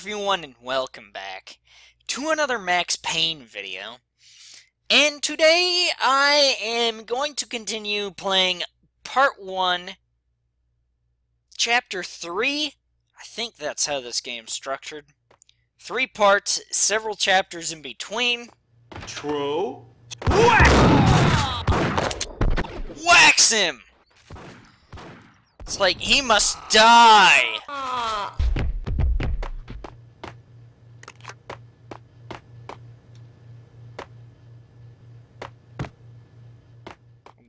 everyone and welcome back to another Max Payne video. And today I am going to continue playing part 1, chapter 3. I think that's how this game's structured. Three parts, several chapters in between. True. Wax him! It's like he must die!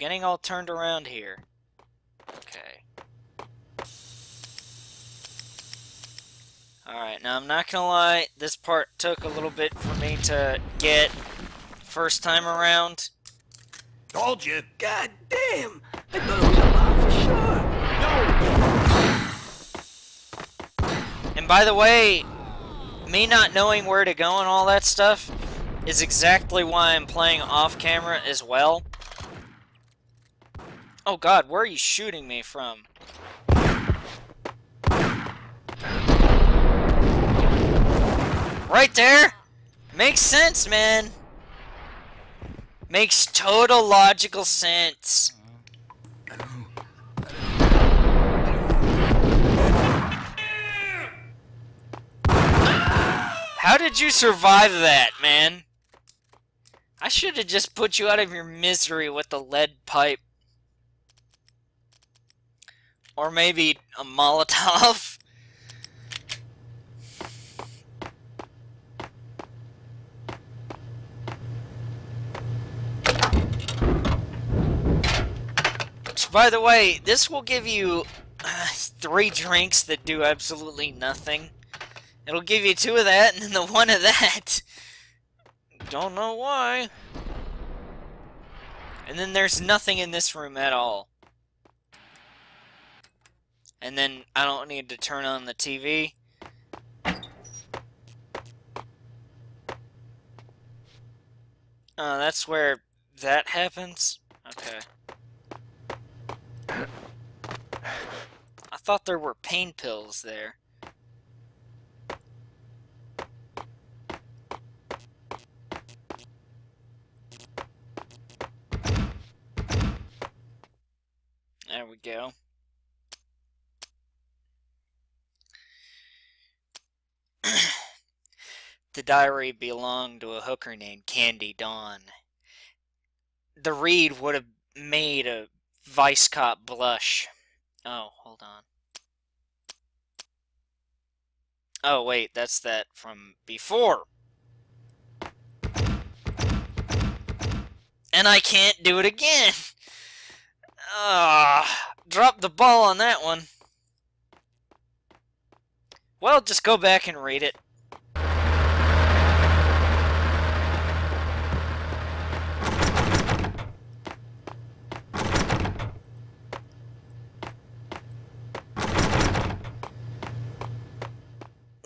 Getting all turned around here. Okay. Alright, now I'm not gonna lie, this part took a little bit for me to get first time around. Told you. God damn! I thought it was a bomb for sure. And by the way, me not knowing where to go and all that stuff is exactly why I'm playing off camera as well. Oh god, where are you shooting me from? Right there! Makes sense, man! Makes total logical sense. How did you survive that, man? I should have just put you out of your misery with the lead pipe. Or maybe a Molotov. By the way, this will give you uh, three drinks that do absolutely nothing. It'll give you two of that and then the one of that. Don't know why. And then there's nothing in this room at all. And then I don't need to turn on the TV. Oh, uh, that's where that happens? Okay. I thought there were pain pills there. There we go. The diary belonged to a hooker named Candy Dawn. The read would have made a vice cop blush. Oh, hold on. Oh, wait, that's that from before. And I can't do it again. Ah, drop the ball on that one. Well, just go back and read it.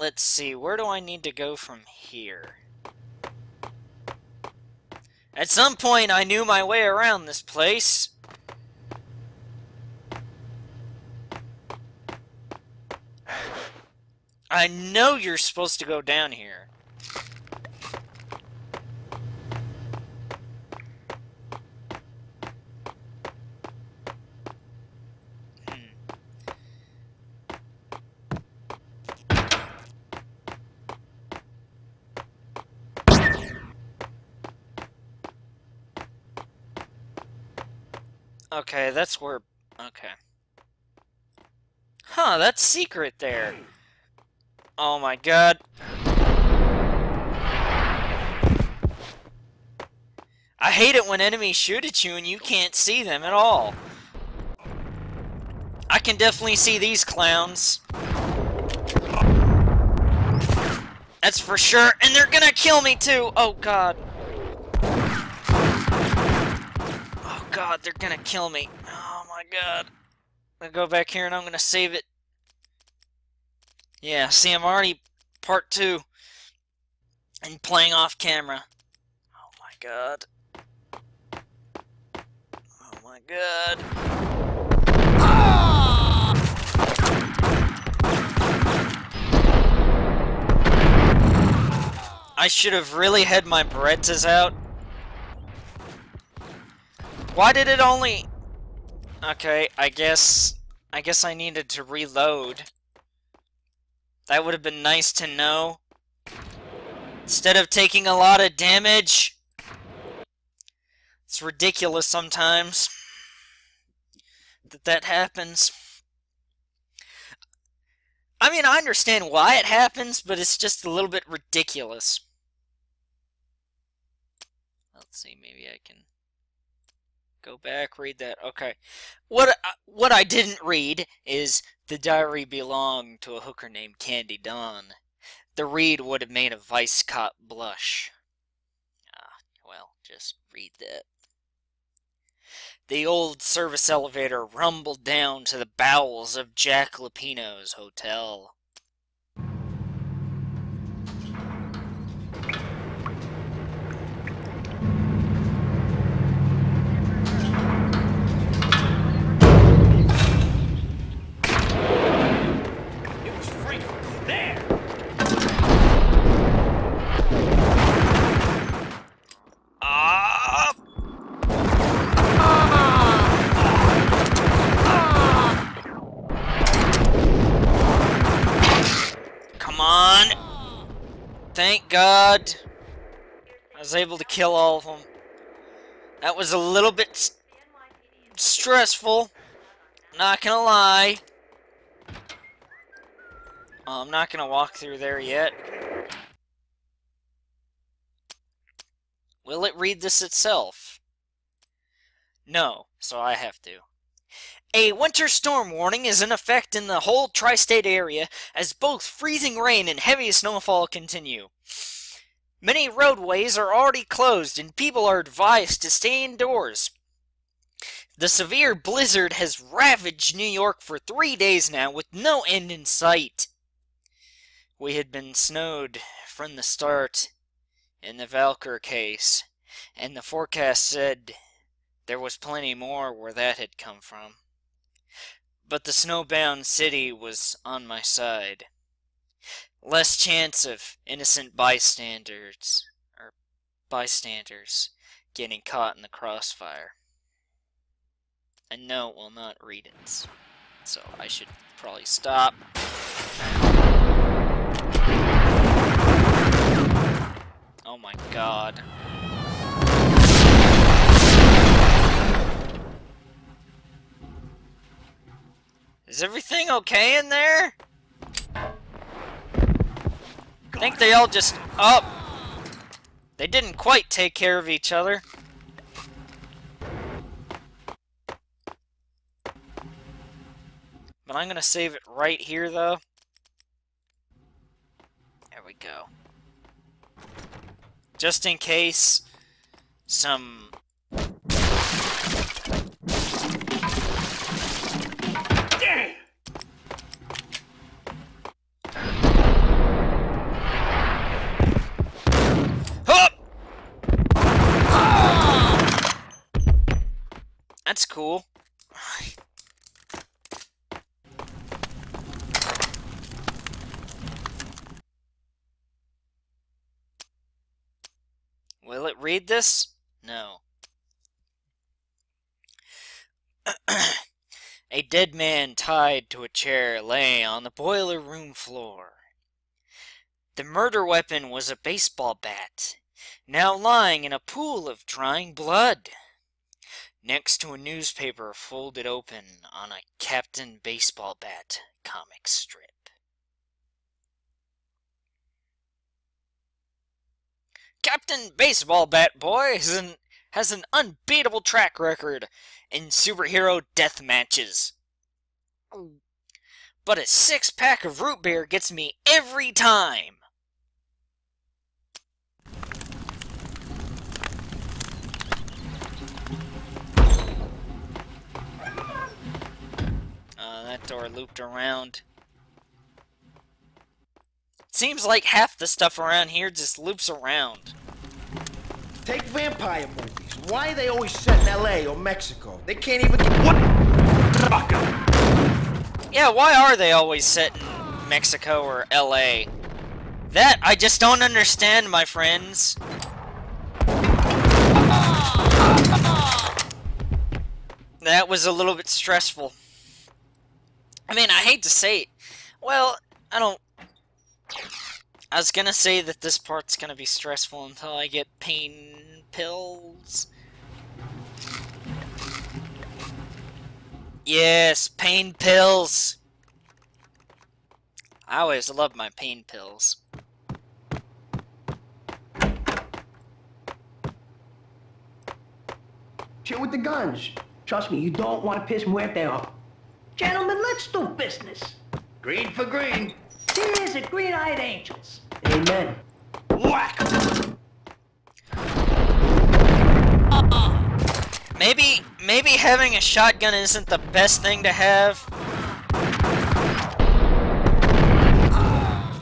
Let's see, where do I need to go from here? At some point, I knew my way around this place. I know you're supposed to go down here. Okay, that's where... Okay. Huh, that's secret there. Oh my god. I hate it when enemies shoot at you and you can't see them at all. I can definitely see these clowns. That's for sure. And they're gonna kill me too. Oh god. Oh god, they're gonna kill me. Oh my god. I'm gonna go back here and I'm gonna save it. Yeah, see, I'm already part two and playing off camera. Oh my god. Oh my god. Ah! I should have really had my Berettas out. Why did it only... Okay, I guess... I guess I needed to reload. That would have been nice to know. Instead of taking a lot of damage. It's ridiculous sometimes that that happens. I mean, I understand why it happens, but it's just a little bit ridiculous. Let's see, maybe I can go back, read that. Okay. What what I didn't read is the diary belonged to a hooker named Candy Dawn. The read would have made a vice cop blush. Ah, well, just read that. The old service elevator rumbled down to the bowels of Jack Lupino's hotel. God I was able to kill all of them. That was a little bit s- stressful. Not gonna lie. Oh, I'm not gonna walk through there yet. Will it read this itself? No, so I have to. A winter storm warning is in effect in the whole tri state area as both freezing rain and heavy snowfall continue. Many roadways are already closed and people are advised to stay indoors. The severe blizzard has ravaged New York for three days now with no end in sight. We had been snowed from the start in the Valkyr case, and the forecast said there was plenty more where that had come from. But the snowbound city was on my side. Less chance of innocent bystanders or bystanders getting caught in the crossfire. And no, it will not read it. So I should probably stop. Oh my god. Is everything okay in there? I think they all just... Oh! They didn't quite take care of each other. But I'm gonna save it right here, though. There we go. Just in case some That's cool. Will it read this? No. a dead man tied to a chair lay on the boiler room floor. The murder weapon was a baseball bat, now lying in a pool of drying blood, next to a newspaper folded open on a Captain Baseball Bat comic strip. Captain Baseball Bat Boy has an, has an unbeatable track record in superhero death matches. But a six pack of root beer gets me every time. Uh, that door looped around. Seems like half the stuff around here just loops around. Take vampire movies. Why are they always set in LA or Mexico? They can't even get what? Yeah, why are they always set in Mexico or LA? That I just don't understand, my friends. That was a little bit stressful. I mean, I hate to say it. Well, I don't... I was gonna say that this part's gonna be stressful until I get pain pills. Yes, pain pills! I always love my pain pills. Chill with the guns. Trust me, you don't want to piss Muerte off. Gentlemen, let's do business. Green for green. Here's at Green-Eyed Angels. Amen. Whack! Uh-uh. Maybe, maybe having a shotgun isn't the best thing to have.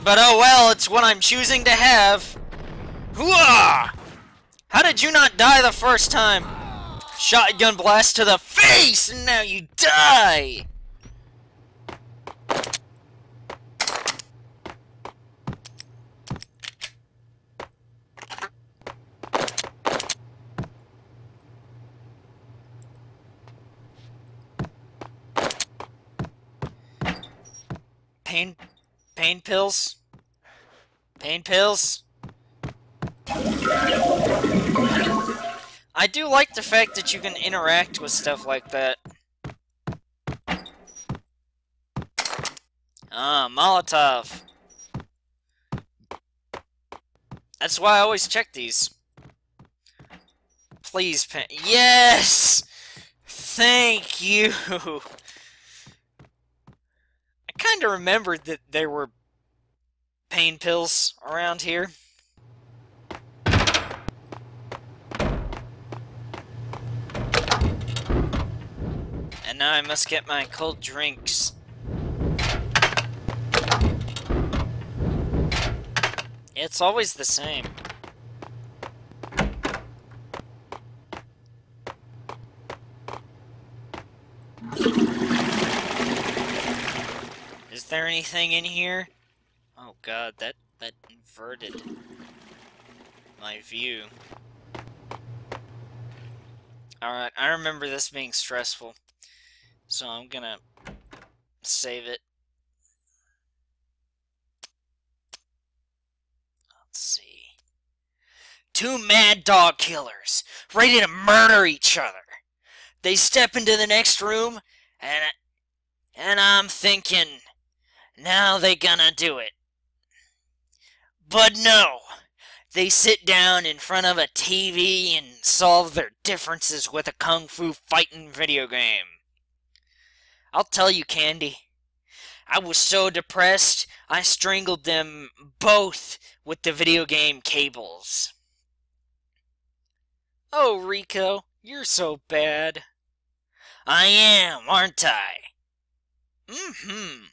But oh well, it's what I'm choosing to have. Hooah! How did you not die the first time? Shotgun blast to the face, and now you die! Pain, pain pills? Pain pills? I do like the fact that you can interact with stuff like that. Ah, Molotov. That's why I always check these. Please, pen- Yes! Thank you! I kinda remembered that there were pain pills around here. And now I must get my cold drinks. It's always the same. There anything in here? Oh god, that that inverted my view. Alright, I remember this being stressful. So I'm gonna save it. Let's see. Two mad dog killers, ready to murder each other. They step into the next room, and and I'm thinking, now they gonna do it. But no, they sit down in front of a TV and solve their differences with a kung fu fighting video game. I'll tell you, Candy. I was so depressed, I strangled them both with the video game cables. Oh, Rico, you're so bad. I am, aren't I? Mm-hmm.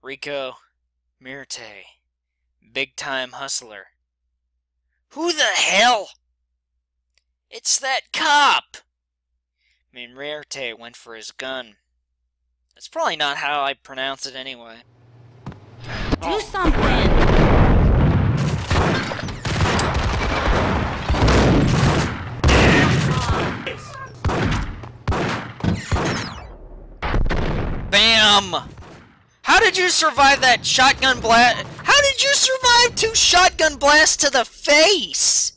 Rico, Mirte, big time hustler. Who the hell? It's that cop! I mean, Mirte went for his gun. That's probably not how I pronounce it anyway. Do something! Bam! How did you survive that shotgun blast? How did you survive two shotgun blasts to the face?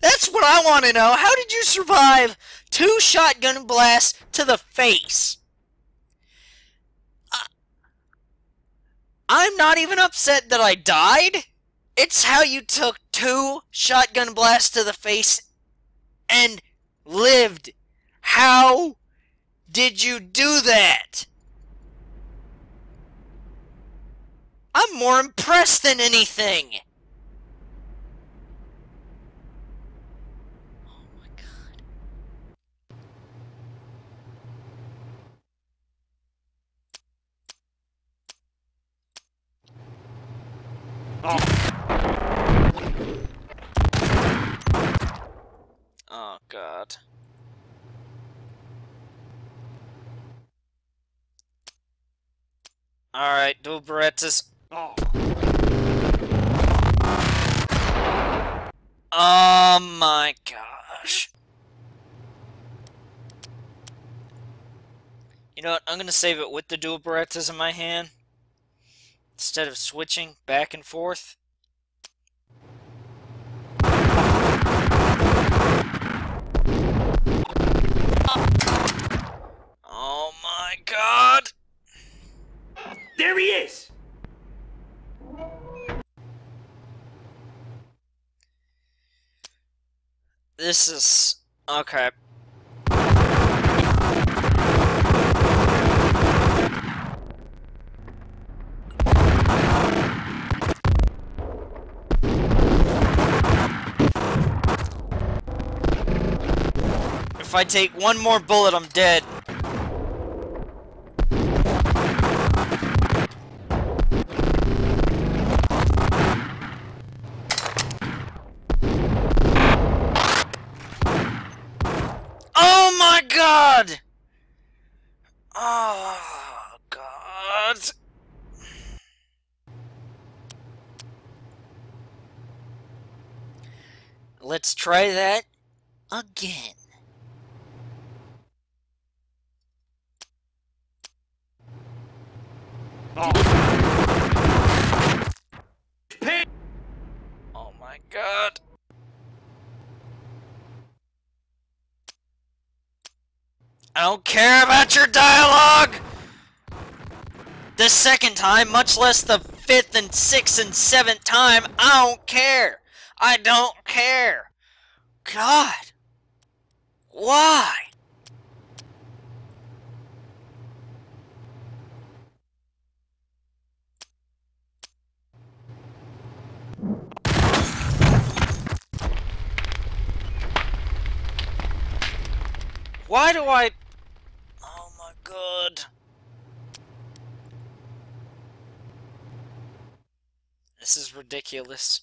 That's what I want to know. How did you survive two shotgun blasts to the face? I'm not even upset that I died. It's how you took two shotgun blasts to the face and lived. How did you do that? I'm more impressed than anything. Oh my god. Oh god. Alright, dual Berettas. Oh. Oh my gosh. You know what? I'm gonna save it with the dual Berettas in my hand. Instead of switching back and forth. Oh my god! There he is! This is... Okay. If I take one more bullet, I'm dead. God! Oh god. Let's try that again. Pain! Oh my god. I don't care about your dialogue! The second time, much less the fifth and sixth and seventh time, I don't care! I don't care! God! Why? Why do I... Oh my god. This is ridiculous.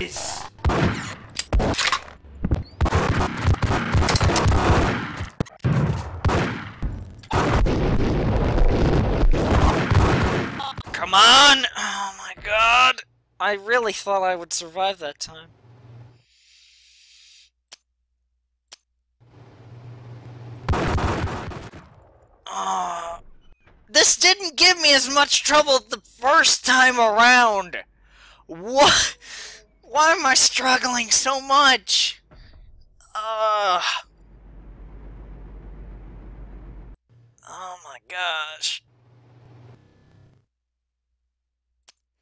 Is. Come on! Oh my god! I really thought I would survive that time. Oh, this didn't give me as much trouble the first time around! What? Why am I struggling so much? Ugh. Oh my gosh.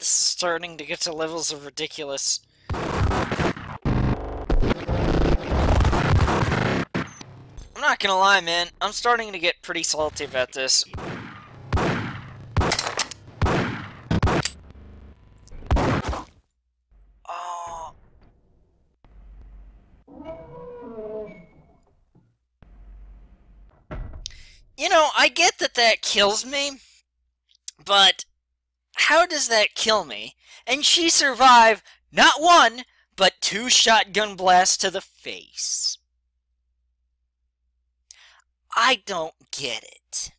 This is starting to get to levels of ridiculous. I'm not gonna lie, man. I'm starting to get pretty salty about this. Oh. You know, I get that that kills me, but how does that kill me? And she survived not one, but two shotgun blasts to the face. I don't get it.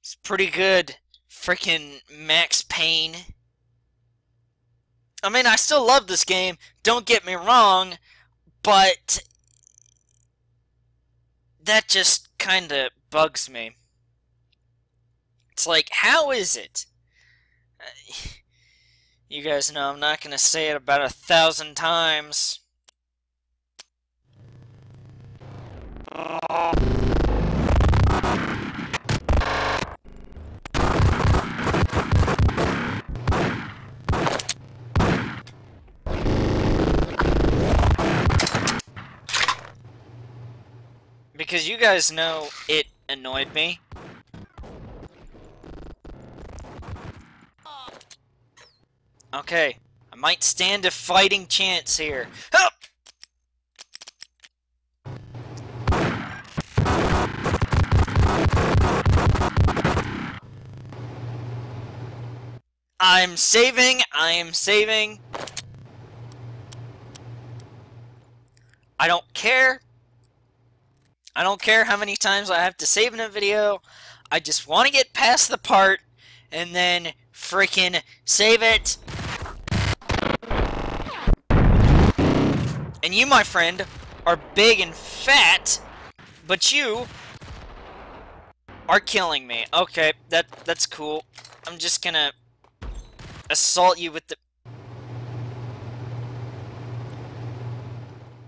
It's pretty good, freaking Max Payne. I mean, I still love this game, don't get me wrong, but that just kinda bugs me. It's like, how is it? Uh, you guys know I'm not gonna say it about a thousand times. Because you guys know it annoyed me. Okay. I might stand a fighting chance here. Help! I'm saving, I am saving. I don't care. I don't care how many times I have to save in a video. I just want to get past the part and then freaking save it. You, my friend, are big and fat, but you are killing me. Okay, that that's cool. I'm just gonna assault you with the...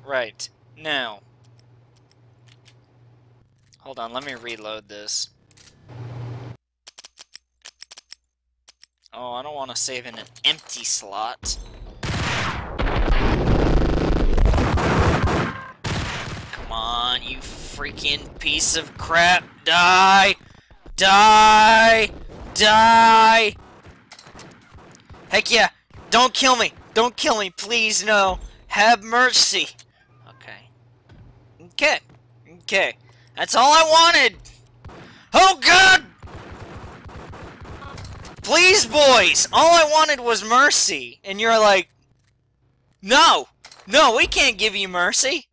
Right. Now. Hold on, let me reload this. Oh, I don't want to save in an empty slot. Come on, you piece of crap. Die! Die! Die! Heck yeah! Don't kill me! Don't kill me, please, no! Have mercy! Okay. Okay. Okay. That's all I wanted! Oh god! Please, boys! All I wanted was mercy! And you're like, No! No, we can't give you mercy!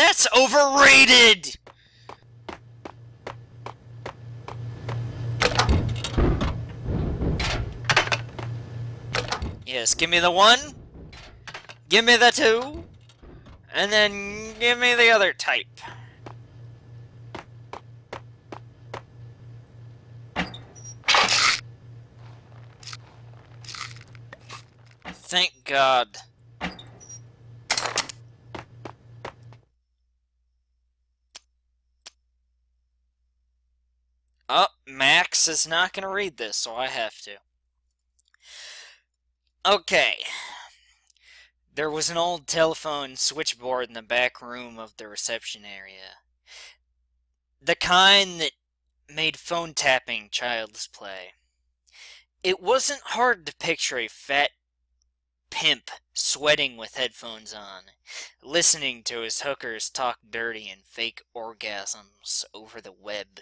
That's overrated! Yes, give me the one. Give me the two. And then give me the other type. Thank God. Oh, Max is not going to read this, so I have to. Okay. There was an old telephone switchboard in the back room of the reception area. The kind that made phone tapping child's play. It wasn't hard to picture a fat pimp sweating with headphones on, listening to his hookers talk dirty and fake orgasms over the web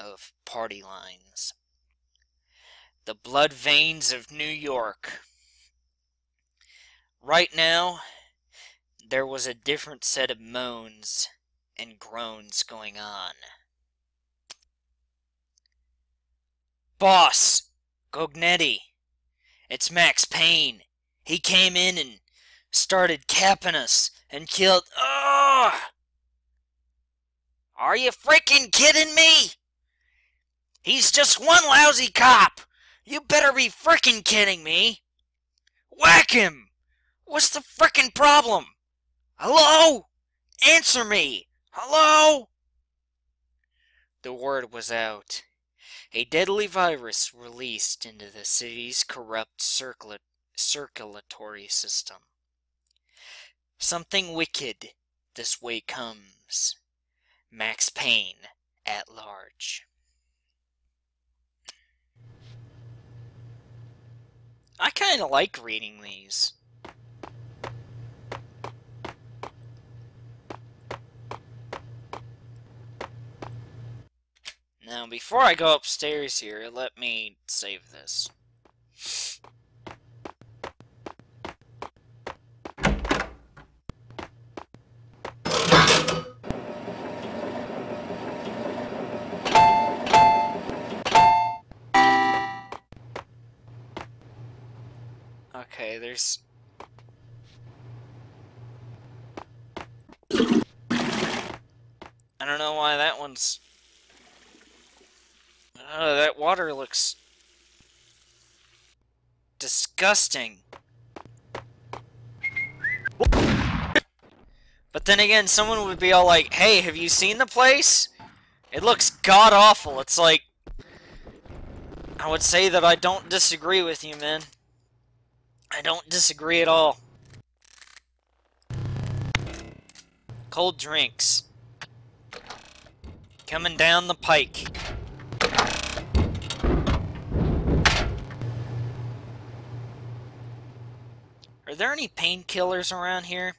of party lines. The blood veins of New York Right now, there was a different set of moans and groans going on. Boss! Gognitti! It's Max Payne. He came in and started capping us and killed. Ugh! Are you freaking kidding me? He's just one lousy cop! You better be freaking kidding me! Whack him! What's the frickin' problem? Hello? Answer me! Hello? The word was out. A deadly virus released into the city's corrupt circulatory system. Something wicked this way comes. Max Payne at large. I kind of like reading these. Now, before I go upstairs here, let me save this. I don't know why that one's Oh, that water looks disgusting. But then again, someone would be all like, hey, have you seen the place? It looks god-awful. It's like... I would say that I don't disagree with you, man. I don't disagree at all. Cold drinks. Coming down the pike. Are there any painkillers around here?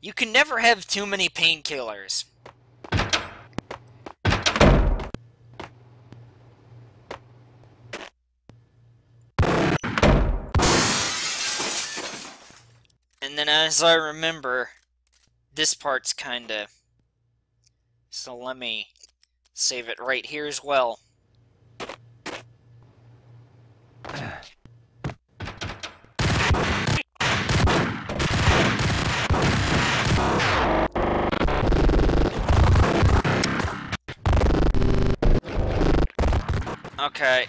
You can never have too many painkillers. And then as I remember, this part's kinda... So let me save it right here as well. Okay.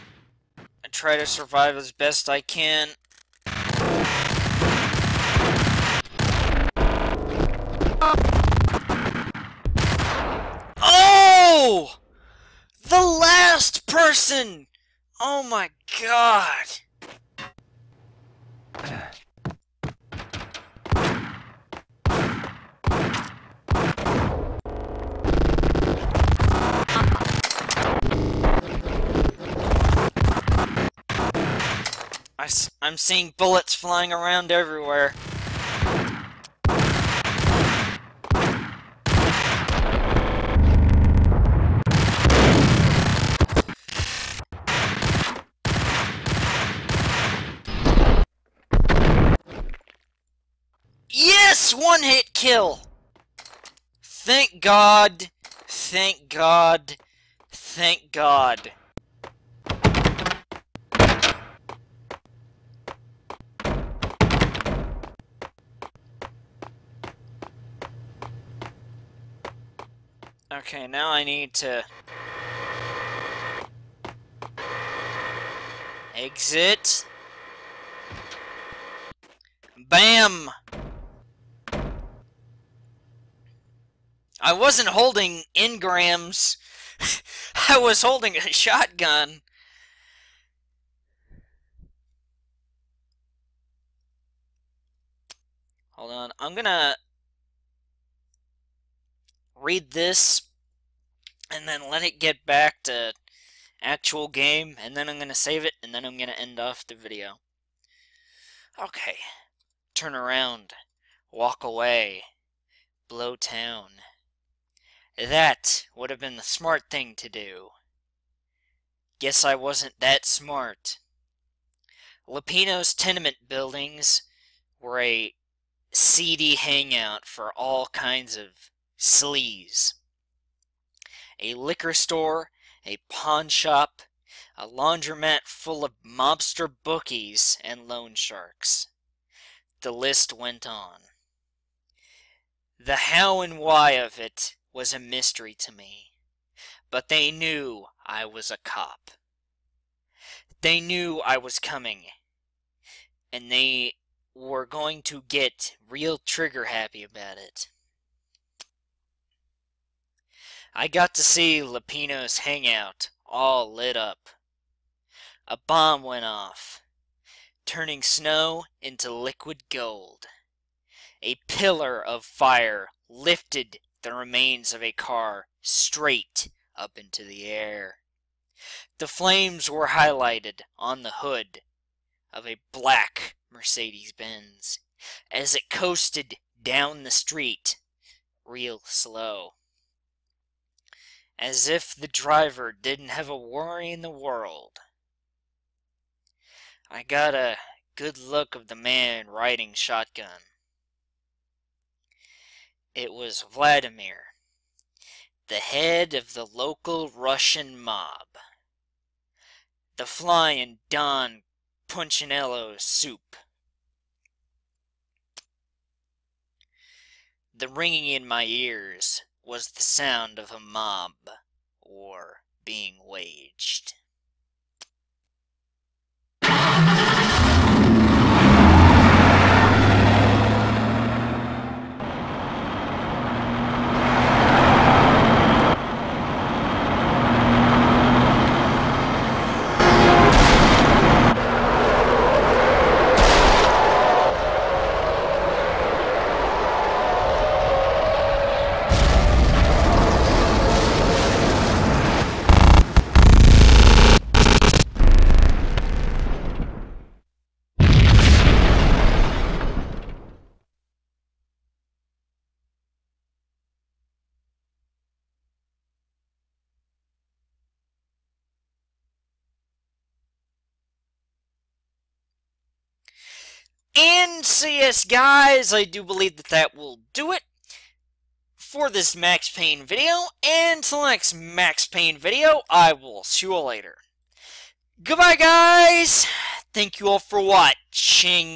I try to survive as best I can. Person! Oh my god! I I'm seeing bullets flying around everywhere. One hit kill! Thank God. Thank God. Thank God. Okay, now I need to... Exit. Bam! I wasn't holding engrams. I was holding a shotgun. Hold on. I'm gonna read this and then let it get back to actual game and then I'm going to save it and then I'm going to end off the video. Okay. Turn around. Walk away. Blow town. That would have been the smart thing to do. Guess I wasn't that smart. Lupino's tenement buildings were a seedy hangout for all kinds of sleaze. A liquor store, a pawn shop, a laundromat full of mobster bookies and loan sharks. The list went on. The how and why of it was a mystery to me, but they knew I was a cop. They knew I was coming, and they were going to get real trigger happy about it. I got to see Lupino's hangout all lit up. A bomb went off, turning snow into liquid gold. A pillar of fire lifted the remains of a car straight up into the air. The flames were highlighted on the hood of a black Mercedes Benz as it coasted down the street real slow as if the driver didn't have a worry in the world. I got a good look of the man riding shotgun. It was Vladimir, the head of the local Russian mob. The flying Don Punchinello soup. The ringing in my ears was the sound of a mob war being waged. Yes, guys, I do believe that that will do it for this Max Payne video. And until next Max Payne video, I will see you all later. Goodbye, guys! Thank you all for watching.